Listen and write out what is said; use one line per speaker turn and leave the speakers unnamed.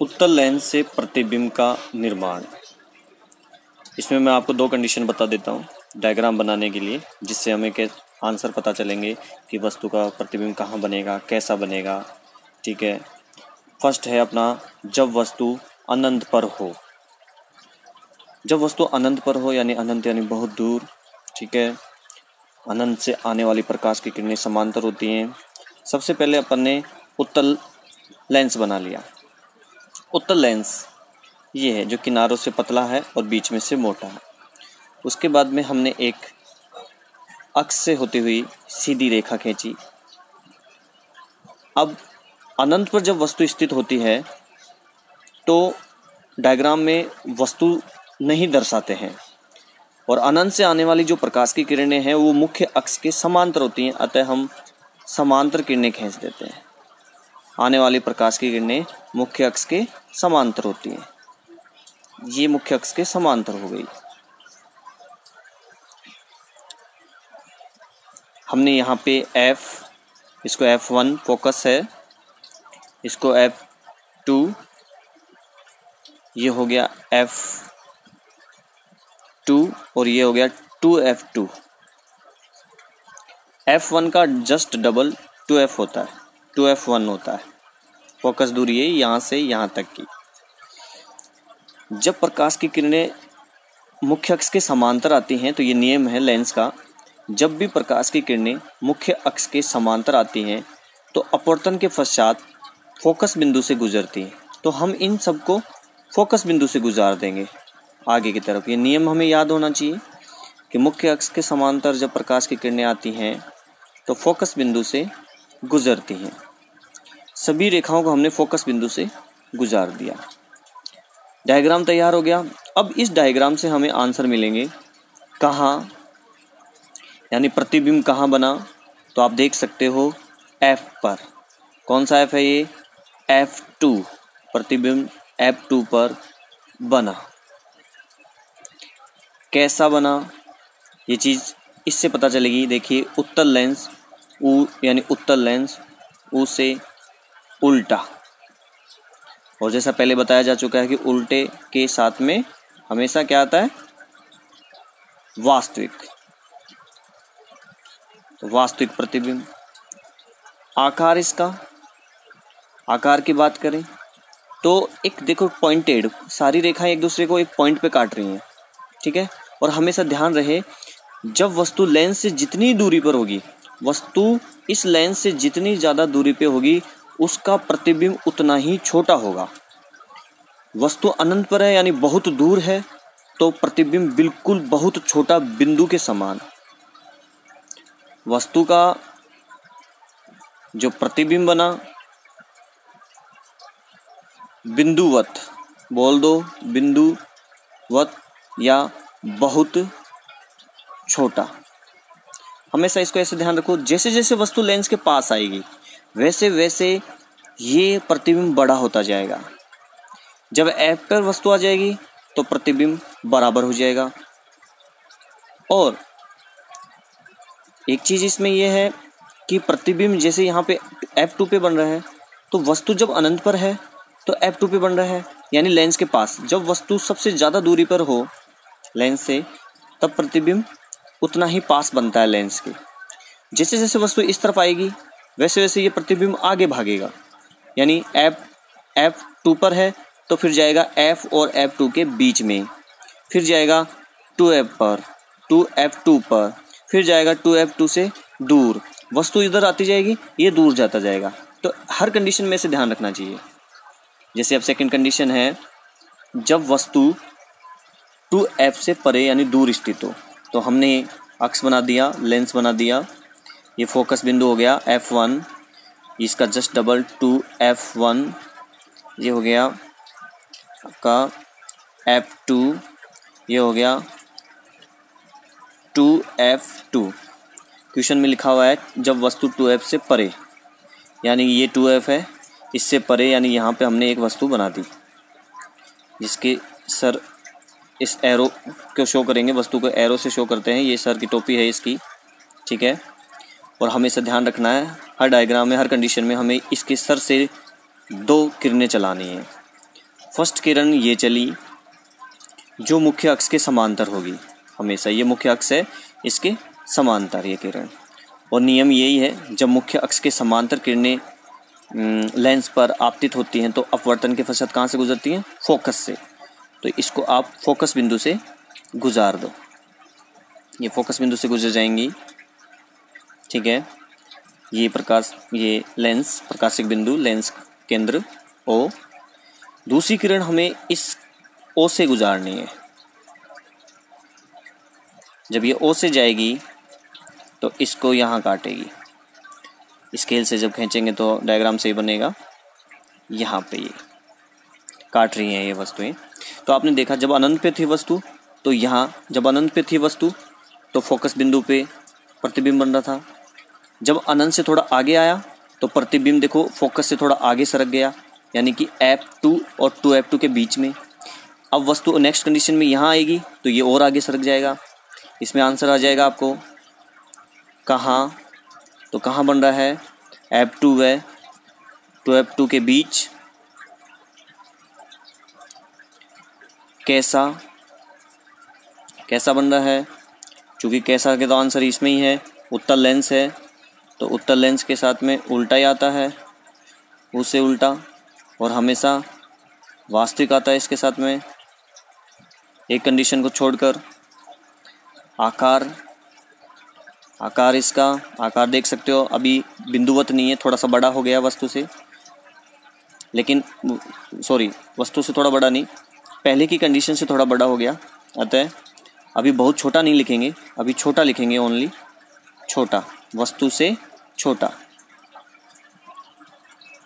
उत्तल लेंस से प्रतिबिंब का निर्माण। इसमें मैं आपको दो कंडीशन बता देता हूँ डायग्राम बनाने के लिए, जिससे हमें के आंसर पता चलेंगे कि वस्तु का प्रतिबिंब कहाँ बनेगा, कैसा बनेगा, ठीक है? फ़र्स्ट है अपना, जब वस्तु अनंत पर हो। जब वस्तु अनंत पर हो, यानी अनंत यानी बहुत दूर, ठीक है? अनंत से आने वाली प्रकाश की किरणें समांतर होती हैं। सबसे पहले अपन ने उत्तल लेंस बना लिया। उत्तल लेंस ये है जो किनारों से पतला है और बीच में से मोटा है। उसके बाद में हमने एक अक्ष से होती हुई सीधी रेखा खींची। अब अनंत पर जब वस्तु स्थित होती है तो डायग्राम में वस्तु नहीं दर्शाते हैं और अनंत से आने वाली जो प्रकाश की किरणें हैं, वो मुख्य अक्ष के समांतर होती हैं, अतः हम समांतर किरणें खींच देते हैं। आने वाली प्रकाश की किरणें मुख्य अक्ष के समांतर होती हैं। ये मुख्य अक्ष के समांतर हो गई। हमने यहाँ पे F, इसको F1 फोकस है, इसको F2 ये हो गया F2 और ये हो गया 2F2 F1 का जस्ट डबल 2F होता है। टू एफ़ वन होता है। फोकस दूरी है यहाँ से यहाँ तक की। जब प्रकाश की किरणें मुख्य अक्ष के समांतर आती हैं तो ये नियम है लेंस का। जब भी प्रकाश की किरणें मुख्य अक्ष के समांतर आती हैं तो अपवर्तन के पश्चात फोकस बिंदु से गुजरती हैं। तो हम इन सबको फोकस बिंदु से गुजार देंगे आगे की तरफ़। ये नियम हमें याद होना चाहिए कि मुख्य अक्ष के समांतर जब प्रकाश की किरणें आती हैं तो फोकस बिंदु से गुजरती हैं। सभी रेखाओं को हमने फोकस बिंदु से गुजार दिया। डायग्राम तैयार हो गया। अब इस डायग्राम से हमें आंसर मिलेंगे। कहाँ, यानी प्रतिबिंब कहाँ बना तो आप देख सकते हो एफ़ पर। कौन सा एफ़ है ये? एफ़ टू प्रतिबिंब एफ़ टू पर बना। कैसा बना? ये चीज़ इससे पता चलेगी। देखिए उत्तर लेंस ऊ यानी उत्तर लेंस ऊ से उल्टा। और जैसा पहले बताया जा चुका है कि उल्टे के साथ में हमेशा क्या आता है? वास्तविक। तो वास्तविक प्रतिबिंब। आकार इसका। आकार की बात करें तो एक देखो पॉइंटेड सारी रेखाएँ एक दूसरे को एक पॉइंट पे काट रही हैं, ठीक है? और हमेशा ध्यान रहे, जब वस्तु लेंस से जितनी दूरी पर होगी, वस्तु इस लेंस से जितनी ज़्यादा दूरी पे होगी उसका प्रतिबिंब उतना ही छोटा होगा। वस्तु अनंत पर है, यानी बहुत दूर है तो प्रतिबिंब बिल्कुल बहुत छोटा बिंदु के समान। वस्तु का जो प्रतिबिंब बना बिंदुवत, बोल दो, बिंदुवत या बहुत छोटा। हमेशा इसको ऐसे ध्यान रखो जैसे जैसे वस्तु लेंस के पास आएगी वैसे वैसे ये प्रतिबिंब बड़ा होता जाएगा। जब ऐप पर वस्तु आ जाएगी तो प्रतिबिंब बराबर हो जाएगा। और एक चीज़ इसमें यह है कि प्रतिबिंब जैसे यहाँ पे एफ़ टू पे बन रहा है तो वस्तु जब अनंत पर है तो एफ़ टू पे बन रहा है। यानी लेंस के पास, जब वस्तु सबसे ज़्यादा दूरी पर हो लेंस से, तब प्रतिबिंब उतना ही पास बनता है लेंस के। जैसे जैसे वस्तु इस तरफ़ आएगी वैसे वैसे ये प्रतिबिंब आगे भागेगा। यानी एफ़ एफ़ टू पर है तो फिर जाएगा एफ़ और एफ़ टू के बीच में। फिर जाएगा टू एफ़ पर टू एफ़ टू पर। फिर जाएगा टू एफ़ टू से दूर। वस्तु इधर आती जाएगी, ये दूर जाता जाएगा। तो हर कंडीशन में से ध्यान रखना चाहिए। जैसे अब सेकंड कंडीशन है, जब वस्तु टू एफ़ से परे, यानी दूर स्थित हो तो हमने अक्स बना दिया लेंस बना दिया ये फोकस बिंदु हो गया एफ़ वन इसका just double two F one ये हो गया आपका एफ़ टू ये हो गया टू एफ़ टू क्वेश्चन में लिखा हुआ है, जब वस्तु टू एफ़ से परे, यानी ये टू एफ़ है, इससे परे, यानी यहाँ पे हमने एक वस्तु बना दी, जिसके सर इस एरो को शो करेंगे, वस्तु को एरो से शो करते हैं, ये सर की टोपी है इसकी, ठीक है? और हमेशा ध्यान रखना है। हर डायग्राम में, हर कंडीशन में हमें इसके सर से दो किरणें चलानी हैं। फ़र्स्ट किरण ये चली, जो मुख्य अक्ष के समांतर होगी। हमेशा ये मुख्य अक्ष है, इसके समांतर ये किरण। और नियम यही है, जब मुख्य अक्ष के समांतर किरणें लेंस पर आपतित होती हैं तो अपवर्तन के फसद कहाँ से गुजरती हैं? फोकस से। तो इसको आप फोकस बिंदु से गुजार दो। ये फोकस बिंदु से गुजर जाएँगी। ठीक है? ये प्रकाश, ये लेंस प्रकाशिक बिंदु लेंस केंद्र ओ दूसरी किरण हमें इस ओ से गुजारनी है। जब ये ओ से जाएगी तो इसको यहाँ काटेगी। स्केल से जब खींचेंगे तो डायग्राम से ही बनेगा। यहाँ पे ये काट रही हैं ये वस्तुएँ। तो आपने देखा, जब अनंत पे थी वस्तु तो यहाँ, जब अनंत पे थी वस्तु तो फोकस बिंदु पे प्रतिबिंब बन रहा था। जब अनंत से थोड़ा आगे आया तो प्रतिबिंब देखो फोकस से थोड़ा आगे सरक गया, यानी कि एप टू और टू एप टू के बीच में। अब वस्तु नेक्स्ट कंडीशन में यहाँ आएगी तो ये और आगे सरक जाएगा। इसमें आंसर आ जाएगा आपको, कहाँ? तो कहाँ बन रहा है? एप टू व टू एप टू के बीच। कैसा? कैसा बन रहा है? क्योंकि कैसा के तो आंसर इसमें ही है उत्तर लेंस है। तो उत्तर लेंस के साथ में उल्टा ही आता है, उससे उल्टा, और हमेशा वास्तविक आता है इसके साथ में। एक कंडीशन को छोड़कर आकार आकार इसका, आकार देख सकते हो, अभी बिंदुवत नहीं है, थोड़ा सा बड़ा हो गया वस्तु से। लेकिन सॉरी वस्तु से थोड़ा बड़ा नहीं, पहले की कंडीशन से थोड़ा बड़ा हो गया। अतः अभी बहुत छोटा नहीं लिखेंगे, अभी छोटा लिखेंगे ओनली छोटा, वस्तु से छोटा।